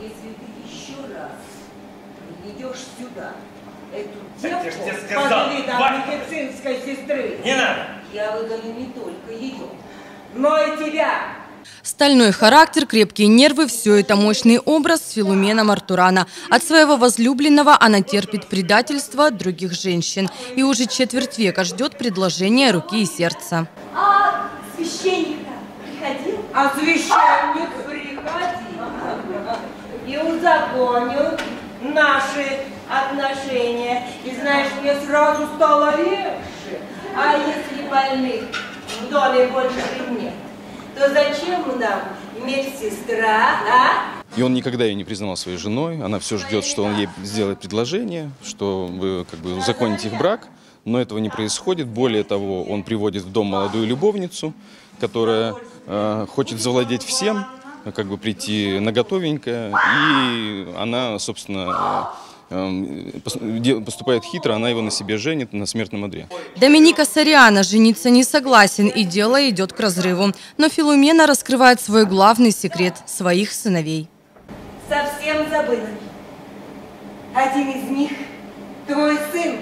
если ты еще раз идешь сюда, эту девку тебе сказал, под видом хватит. медицинской сестры, Не надо! я выгоню не только ее, но и тебя. Стальной характер, крепкие нервы – все это мощный образ Филумена Мартурана. От своего возлюбленного она терпит предательство других женщин. И уже четверть века ждет предложения руки и сердца. А священник-то приходил? А священник приходил и узаконил наши отношения. И мне сразу стало легче. А если больных в доме больше нет, то зачем нам медсестра, а? И он никогда ее не признавал своей женой. Она все ждет, что он ей сделает предложение, что вы как бы узаконите их брак. Но этого не происходит. Более того, он приводит в дом молодую любовницу, которая э, хочет завладеть всем, как бы прийти наготовенькая. И она, собственно, поступает хитро, она его на себе женит на смертном одре. Доминика Сариана жениться не согласен, и дело идет к разрыву. Но Филумена раскрывает свой главный секрет – своих сыновей. Совсем забыла. Один из них твой сын.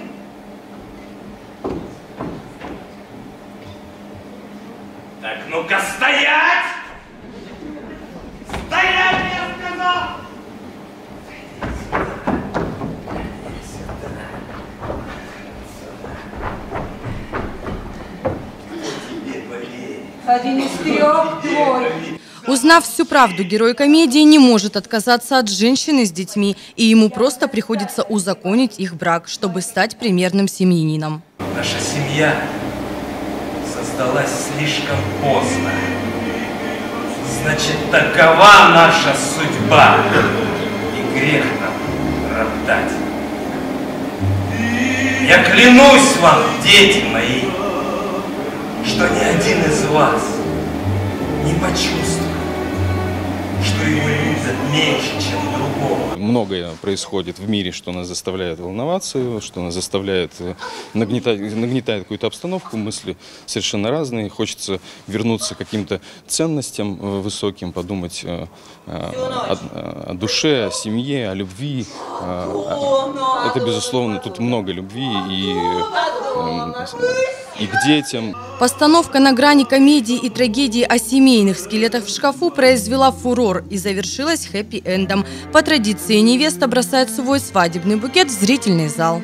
Так, ну-ка стоять! Стоять, я сказал! Один из трех твой. Узнав всю правду, герой комедии не может отказаться от женщины с детьми, и ему просто приходится узаконить их брак, чтобы стать примерным семьянином. Наша семья создалась слишком поздно. Значит, такова наша судьба. И грех нам роптать. Я клянусь вам, дети мои, что ни один из вас не почувствует, что его любят меньше, чем другого. Многое происходит в мире, что нас заставляет волноваться, что нас заставляет э, нагнетать, нагнетает какую-то обстановку, мысли совершенно разные. Хочется вернуться к каким-то ценностям э, высоким, подумать э, э, о, о душе, о семье, о любви. Э, о- Это, безусловно, тут много любви и, э, и к детям, Постановка на грани комедии и трагедии о семейных скелетах в шкафу произвела фурор и завершилась хэппи-эндом. По традиции невеста бросает свой свадебный букет в зрительный зал.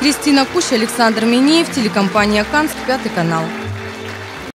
Кристина Кущ, Александр Минеев, телекомпания «Канск», Пятый канал.